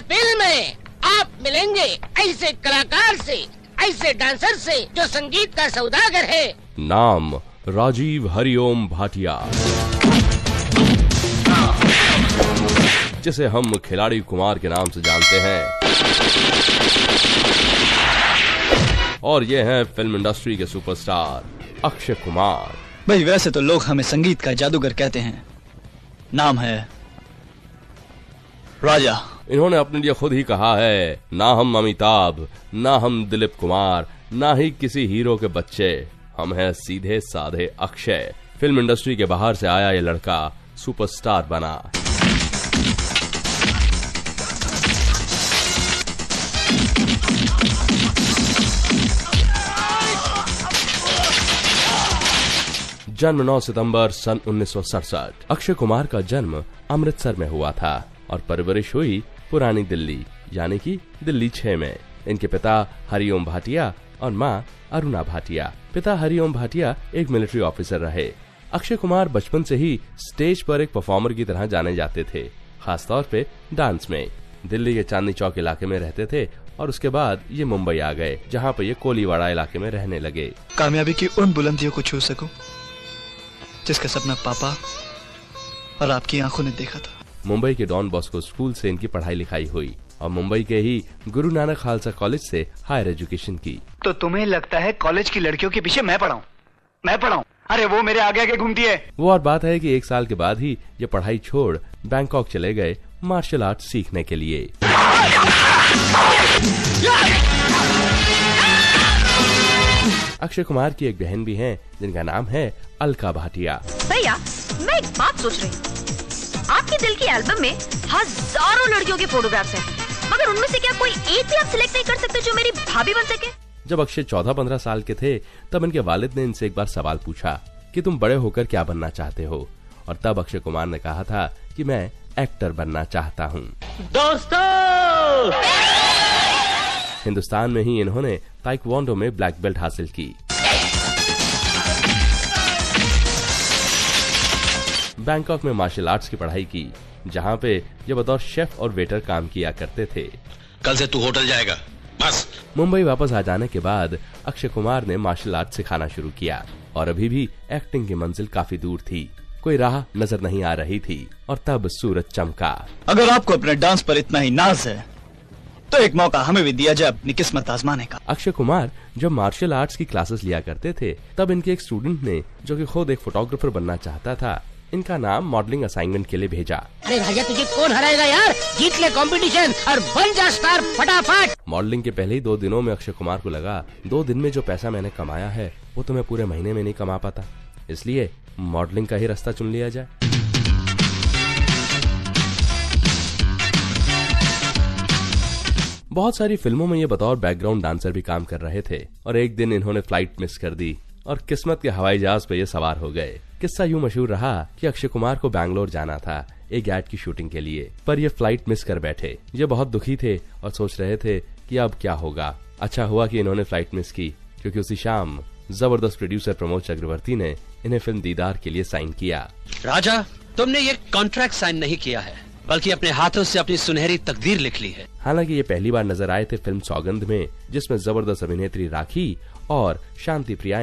Film में आप मिलेंगे ऐसे कलाकार से ऐसे डांसर से जो संगीत का सौदागर है। नाम राजीव हरिओम भाटिया। जिसे हम खिलाड़ी कुमार के नाम से जानते हैं। और ये हैं फ़िल्म इंडस्ट्री के सुपरस्टार अक्षय कुमार। भाई वैसे तो लोग हमें संगीत का जादूगर कहते हैं। नाम है राजा। इन्होंने अपने लिए खुद ही कहा है, ना हम अमिताभ, ना हम दिलीप कुमार, ना ही किसी हीरो के बच्चे। हम हैं सीधे साधे अक्षय। फ़िल्म इंडस्ट्री के बाहर से आया ये लड़का, सुपरस्टार बना। जन्म 9 सितंबर सन उन्नीस सौ सड़सठ। अक्षय कुमार का जन्म अमृतसर में हुआ था और परवरिश हुई पुरानी दिल्ली, यानी कि दिल्ली छह में। इनके पिता हरिओम भाटिया और माँ अरुणा भाटिया। पिता हरिओम भाटिया एक मिलिट्री ऑफिसर रहे। अक्षय कुमार बचपन से ही स्टेज पर एक परफॉर्मर की तरह जाने जाते थे, खासतौर पे डांस में। दिल्ली के चांदनी चौक इलाके में रहते थे और उसके बाद ये मुंबई आ गए, जहाँ पे ये कोलीवाड़ा इलाके में रहने लगे। कामयाबी की उन बुलंदियों को छू सकूँ, जिसका सपना पापा और आपकी आँखों ने देखा था। मुंबई के डॉन बॉस्को स्कूल से इनकी पढ़ाई लिखाई हुई और मुंबई के ही गुरु नानक खालसा कॉलेज से हायर एजुकेशन की। तो तुम्हें लगता है कॉलेज की लड़कियों के पीछे मैं पढ़ाऊँ? मैं पढ़ाऊँ? अरे वो मेरे आगे आगे घूमती है। वो और बात है कि एक साल के बाद ही ये पढ़ाई छोड़ बैंकॉक चले गए मार्शल आर्ट सीखने के लिए। अक्षय कुमार की एक बहन भी है जिनका नाम है अलका भाटिया। भैया मैं एक बात सोच रही हूँ। आपके दिल की एल्बम में हज़ारों लड़कियों के फोटोग्राफ्स हैं। मगर उनमें से क्या कोई एक भी आप सिलेक्ट नहीं कर सकते जो मेरी भाभी बन सके? जब अक्षय चौदह पंद्रह साल के थे तब इनके वालिद ने इनसे एक बार सवाल पूछा कि तुम बड़े होकर क्या बनना चाहते हो? और तब अक्षय कुमार ने कहा था कि मैं एक्टर बनना चाहता हूँ। दोस्तों! हिंदुस्तान में ही इन्होंने ताइक्वांडो में ब्लैक बेल्ट हासिल की। बैंकॉक में मार्शल आर्ट्स की पढ़ाई की जहाँ पे ये बतौर शेफ और वेटर काम किया करते थे। कल से तू होटल जाएगा। बस। मुंबई वापस आ जाने के बाद अक्षय कुमार ने मार्शल आर्ट सिखाना शुरू किया और अभी भी एक्टिंग की मंजिल काफ़ी दूर थी। कोई राह नज़र नहीं आ रही थी और तब सूरज चमका। अगर आपको अपने डांस पर इतना ही नाज है तो एक मौका हमें भी दिया जाए अपनी किस्मत आजमाने का। अक्षय कुमार जब मार्शल आर्ट्स की क्लासेस लिया करते थे तब इनके एक स्टूडेंट ने जो कि खुद एक फोटोग्राफर बनना चाहता था इनका नाम मॉडलिंग असाइनमेंट के लिए भेजा। अरे राजा तुझे कौन हराएगा यार? जीत ले कंपटीशन और बन जा स्टार फटाफट। मॉडलिंग के पहले ही दो दिनों में अक्षय कुमार को लगा दो दिन में जो पैसा मैंने कमाया है वो तो मैं पूरे महीने में नहीं कमा पाता। इसलिए मॉडलिंग का ही रास्ता चुन लिया जाए। बहुत सारी फ़िल्मों में ये बतौर बैकग्राउंड डांसर भी काम कर रहे थे और एक दिन इन्होंने फ़्लाइट मिस कर दी। और किस्मत के हवाई जहाज़ पर ये सवार हो गए। किस्सा यूँ मशहूर रहा कि अक्षय कुमार को बैंगलोर जाना था एक एड की शूटिंग के लिए। पर ये फ़्लाइट मिस कर बैठे। ये बहुत दुखी थे और सोच रहे थे कि अब क्या होगा। अच्छा हुआ कि इन्होंने फ़्लाइट मिस की क्योंकि उसी शाम ज़बरदस्त प्रोड्यूसर प्रमोद चक्रवर्ती ने इन्हें फ़िल्म दीदार के लिए साइन किया। राजा तुमने ये कॉन्ट्रैक्ट साइन नहीं किया है बल्कि अपने हाथों से अपनी सुनहरी तकदीर लिख ली है। हालाँकि ये पहली बार नज़र आए थे फ़िल्म सौगंध में जिसमें ज़बरदस्त अभिनेत्री राखी और शांति प्रिया